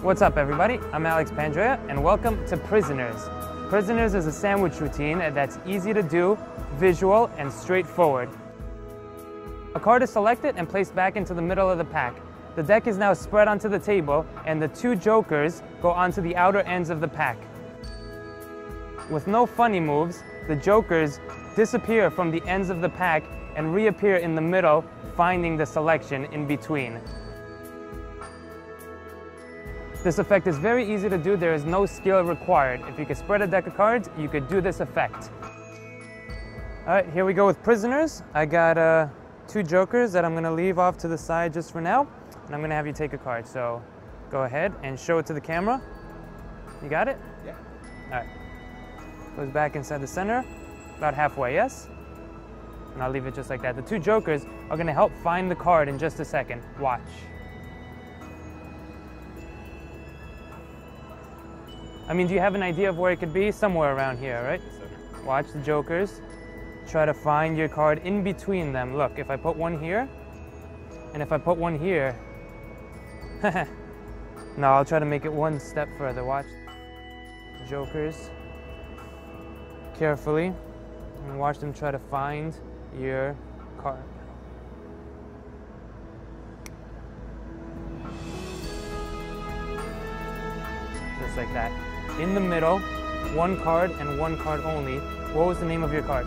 What's up, everybody? I'm Alex Pandrea, and welcome to Prisoners. Prisoners is a sandwich routine that's easy to do, visual, and straightforward. A card is selected and placed back into the middle of the pack. The deck is now spread onto the table, and the two jokers go onto the outer ends of the pack. With no funny moves, the jokers disappear from the ends of the pack and reappear in the middle, finding the selection in between. This effect is very easy to do. There is no skill required. If you could spread a deck of cards, you could do this effect. All right, here we go with prisoners. I got uh, two jokers that I'm gonna leave off to the side just for now, and I'm gonna have you take a card. So go ahead and show it to the camera. You got it? Yeah. All right. Goes back inside the center, about halfway, yes? And I'll leave it just like that. The two jokers are gonna help find the card in just a second. Watch. I mean, do you have an idea of where it could be? Somewhere around here, right? Watch the jokers. Try to find your card in between them. Look, if I put one here, and if I put one here, no, I'll try to make it one step further. Watch. Jokers. Carefully. And watch them try to find your card. Just like that. In the middle, one card and one card only. What was the name of your card?